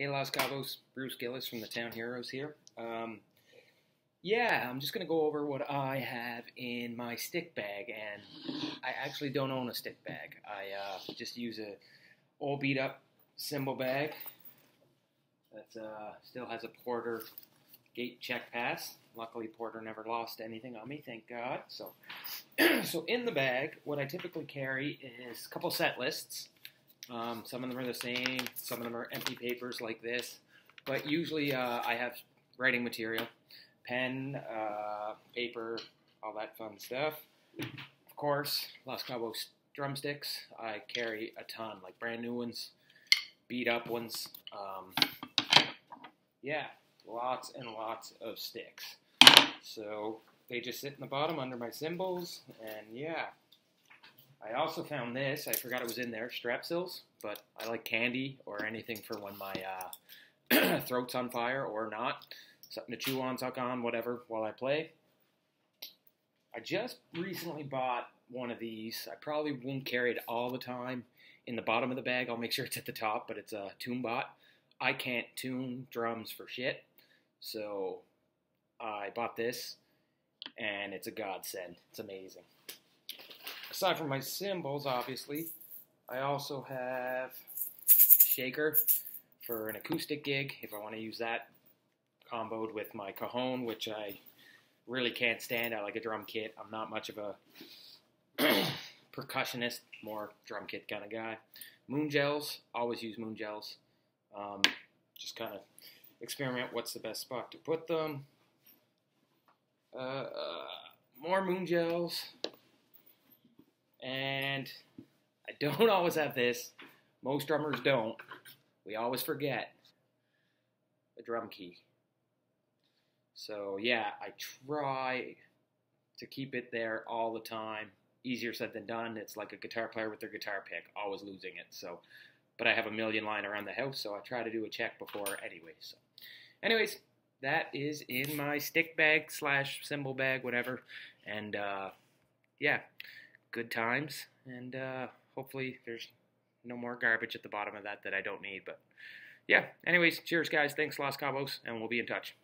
Hey Los Cabos, Bruce Gillis from the Town Heroes here. Um, yeah, I'm just going to go over what I have in my stick bag, and I actually don't own a stick bag. I uh, just use a all beat up cymbal bag that uh, still has a Porter gate check pass. Luckily, Porter never lost anything on me, thank God. So, so in the bag, what I typically carry is a couple set lists. Um, some of them are the same. Some of them are empty papers like this. But usually uh, I have writing material, pen, uh, paper, all that fun stuff. Of course, Los Cabos drumsticks. I carry a ton, like brand new ones, beat up ones. Um, yeah, lots and lots of sticks. So they just sit in the bottom under my cymbals, and yeah. I also found this. I forgot it was in there. Strepsils, but I like candy or anything for when my uh, throat's on fire or not. Something to chew on, suck on, whatever, while I play. I just recently bought one of these. I probably won't carry it all the time in the bottom of the bag. I'll make sure it's at the top, but it's a TuneBot. I can't tune drums for shit, so I bought this, and it's a godsend. It's amazing aside from my cymbals, obviously, I also have shaker for an acoustic gig if I want to use that comboed with my cajon, which I really can't stand. I like a drum kit. I'm not much of a percussionist, more drum kit kind of guy. Moon gels, always use moon gels. Um, just kind of experiment what's the best spot to put them. Uh, uh, more moon gels. And I don't always have this. Most drummers don't. We always forget the drum key. So yeah, I try to keep it there all the time. Easier said than done. It's like a guitar player with their guitar pick, always losing it. So, but I have a million lying around the house, so I try to do a check before anyway. So, anyways, that is in my stick bag slash cymbal bag, whatever. And uh, yeah good times, and uh, hopefully there's no more garbage at the bottom of that that I don't need. But yeah, anyways, cheers, guys. Thanks, Los Cabos, and we'll be in touch.